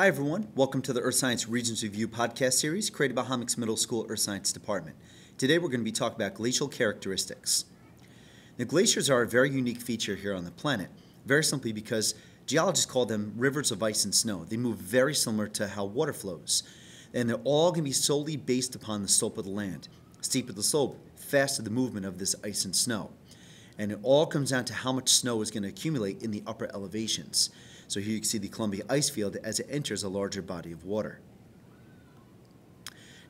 Hi, everyone. Welcome to the Earth Science Regions Review podcast series created by Hommocks Middle School Earth Science Department. Today, we're going to be talking about glacial characteristics. The glaciers are a very unique feature here on the planet, very simply because geologists call them rivers of ice and snow. They move very similar to how water flows, and they're all going to be solely based upon the slope of the land. Steeper the slope, faster the movement of this ice and snow. And it all comes down to how much snow is going to accumulate in the upper elevations. So here you can see the Columbia ice field as it enters a larger body of water.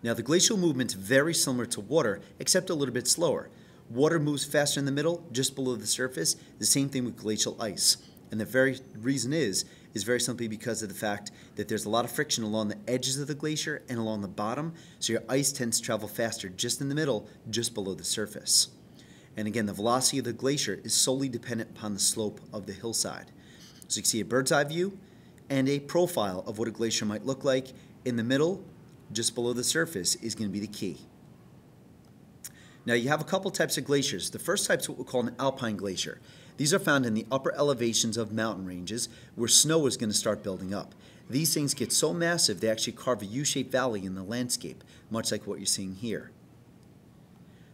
Now the glacial movement is very similar to water, except a little bit slower. Water moves faster in the middle, just below the surface. The same thing with glacial ice. And the very reason is, is very simply because of the fact that there's a lot of friction along the edges of the glacier and along the bottom, so your ice tends to travel faster just in the middle, just below the surface. And again, the velocity of the glacier is solely dependent upon the slope of the hillside. So you can see a bird's eye view and a profile of what a glacier might look like. In the middle, just below the surface, is going to be the key. Now you have a couple types of glaciers. The first type is what we call an alpine glacier. These are found in the upper elevations of mountain ranges where snow is going to start building up. These things get so massive they actually carve a U-shaped valley in the landscape, much like what you're seeing here.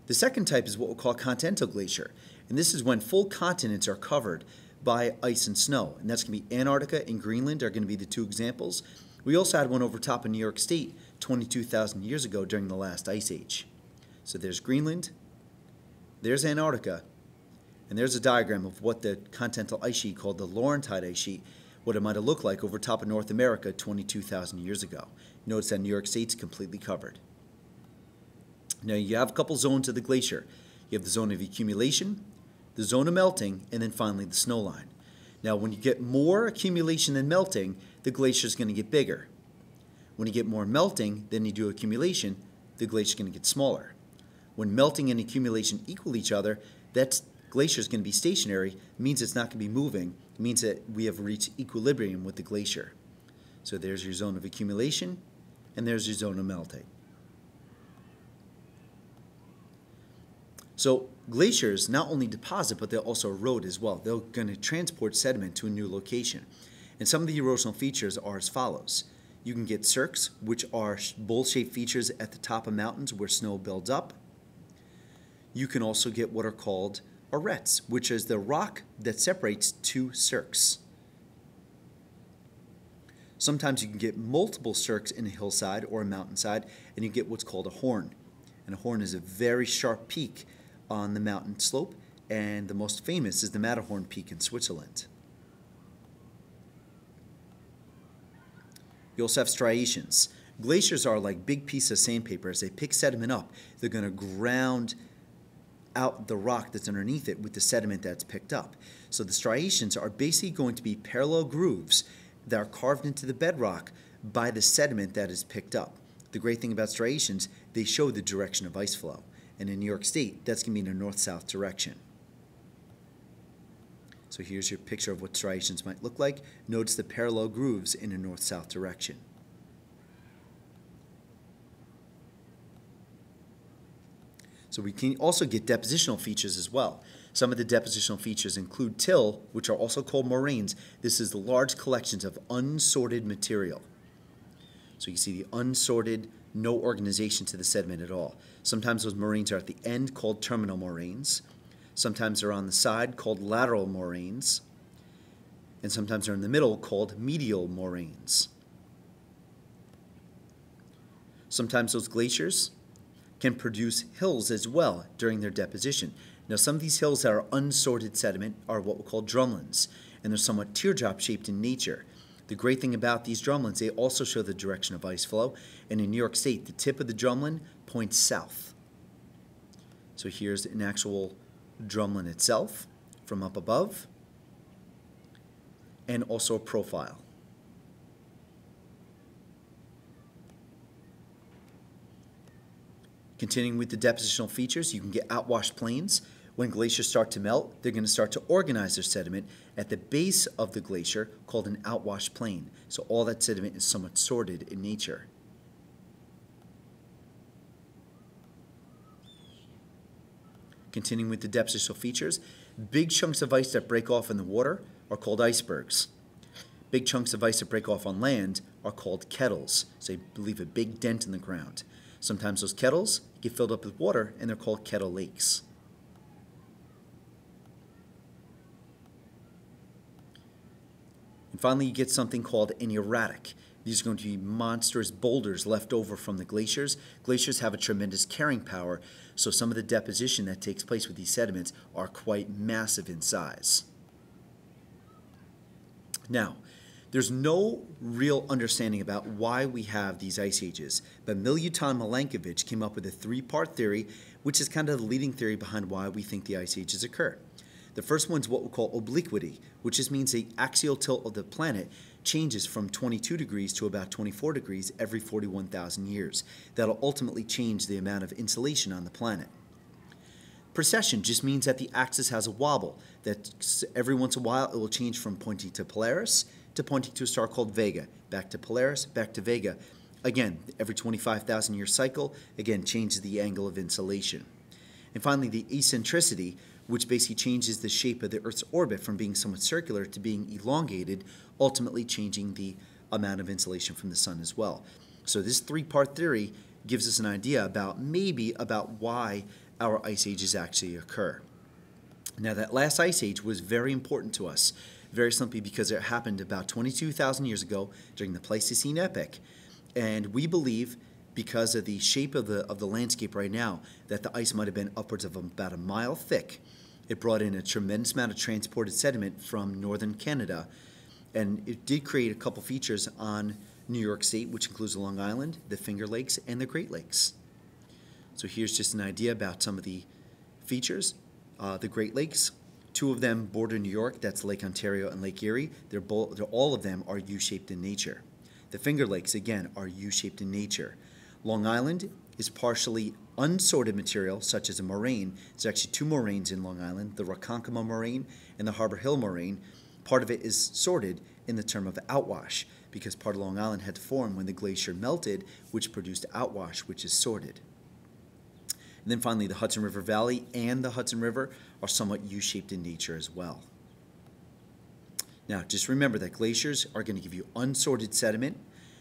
The second type is what we'll call continental glacier, and this is when full continents are covered by ice and snow. And that's going to be Antarctica and Greenland are going to be the two examples. We also had one over top of New York State 22,000 years ago during the last ice age. So there's Greenland, there's Antarctica, and there's a diagram of what the continental ice sheet called the Laurentide ice sheet, what it might have looked like over top of North America 22,000 years ago. Notice that New York State's completely covered. Now you have a couple zones of the glacier. You have the zone of accumulation the zone of melting, and then finally the snow line. Now, when you get more accumulation than melting, the glacier is going to get bigger. When you get more melting than you do accumulation, the glacier is going to get smaller. When melting and accumulation equal each other, that glacier is going to be stationary, means it's not going to be moving, means that we have reached equilibrium with the glacier. So there's your zone of accumulation, and there's your zone of melting. So glaciers not only deposit, but they'll also erode as well. They're going to transport sediment to a new location. And some of the erosional features are as follows. You can get cirques, which are bowl-shaped features at the top of mountains where snow builds up. You can also get what are called arêtes, which is the rock that separates two cirques. Sometimes you can get multiple cirques in a hillside or a mountainside, and you get what's called a horn. And a horn is a very sharp peak on the mountain slope, and the most famous is the Matterhorn Peak in Switzerland. You also have striations. Glaciers are like big pieces of sandpaper. As they pick sediment up, they're going to ground out the rock that's underneath it with the sediment that's picked up. So the striations are basically going to be parallel grooves that are carved into the bedrock by the sediment that is picked up. The great thing about striations, they show the direction of ice flow. And in New York State, that's going to be in a north-south direction. So here's your picture of what striations might look like. Notice the parallel grooves in a north-south direction. So we can also get depositional features as well. Some of the depositional features include till, which are also called moraines. This is the large collections of unsorted material. So you see the unsorted no organization to the sediment at all. Sometimes those moraines are at the end called terminal moraines. Sometimes they're on the side called lateral moraines. And sometimes they're in the middle called medial moraines. Sometimes those glaciers can produce hills as well during their deposition. Now, some of these hills that are unsorted sediment are what we call drumlins, and they're somewhat teardrop shaped in nature. The great thing about these drumlins, they also show the direction of ice flow. And in New York State, the tip of the drumlin points south. So here's an actual drumlin itself from up above, and also a profile. Continuing with the depositional features, you can get outwashed plains. When glaciers start to melt, they're going to start to organize their sediment at the base of the glacier called an outwash plain. So all that sediment is somewhat sorted in nature. Continuing with the depositional features, big chunks of ice that break off in the water are called icebergs. Big chunks of ice that break off on land are called kettles, so they leave a big dent in the ground. Sometimes those kettles get filled up with water and they're called kettle lakes. Finally, you get something called an erratic. These are going to be monstrous boulders left over from the glaciers. Glaciers have a tremendous carrying power, so some of the deposition that takes place with these sediments are quite massive in size. Now, there's no real understanding about why we have these ice ages, but Milutin Milankovitch came up with a three part theory, which is kind of the leading theory behind why we think the ice ages occur. The first one is what we call obliquity, which just means the axial tilt of the planet changes from 22 degrees to about 24 degrees every 41,000 years. That'll ultimately change the amount of insolation on the planet. Precession just means that the axis has a wobble, that every once in a while it will change from pointing to Polaris to pointing to a star called Vega, back to Polaris, back to Vega. Again, every 25,000 year cycle, again, changes the angle of insolation. And finally, the eccentricity, which basically changes the shape of the Earth's orbit from being somewhat circular to being elongated, ultimately changing the amount of insolation from the sun as well. So this three-part theory gives us an idea about maybe about why our ice ages actually occur. Now that last ice age was very important to us, very simply because it happened about 22,000 years ago during the Pleistocene epoch. And we believe because of the shape of the, of the landscape right now, that the ice might have been upwards of about a mile thick. It brought in a tremendous amount of transported sediment from northern Canada, and it did create a couple features on New York State, which includes Long Island, the Finger Lakes, and the Great Lakes. So here's just an idea about some of the features. Uh, the Great Lakes, two of them border New York, that's Lake Ontario and Lake Erie. They're, they're all of them are U-shaped in nature. The Finger Lakes, again, are U-shaped in nature. Long Island is partially unsorted material, such as a moraine. There's actually two moraines in Long Island, the Ronkonkoma moraine and the Harbor Hill moraine. Part of it is sorted in the term of outwash, because part of Long Island had to form when the glacier melted, which produced outwash, which is sorted. And then finally, the Hudson River Valley and the Hudson River are somewhat U-shaped in nature as well. Now, just remember that glaciers are going to give you unsorted sediment.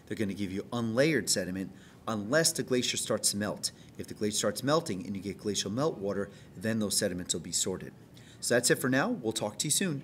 They're going to give you unlayered sediment, unless the glacier starts to melt. If the glacier starts melting and you get glacial meltwater, then those sediments will be sorted. So that's it for now. We'll talk to you soon.